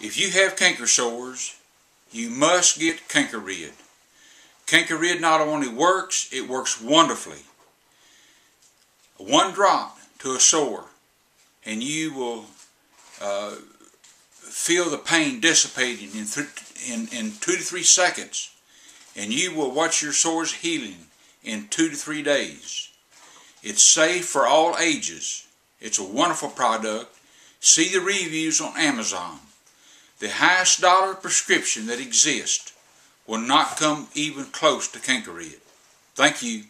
If you have canker sores, you must get Canker-Rid. Canker-Rid not only works, it works wonderfully. One drop to a sore and you will uh, feel the pain dissipating in, in, in two to three seconds and you will watch your sores healing in two to three days. It's safe for all ages. It's a wonderful product. See the reviews on Amazon. The highest dollar prescription that exists will not come even close to Canker-Rid. Thank you.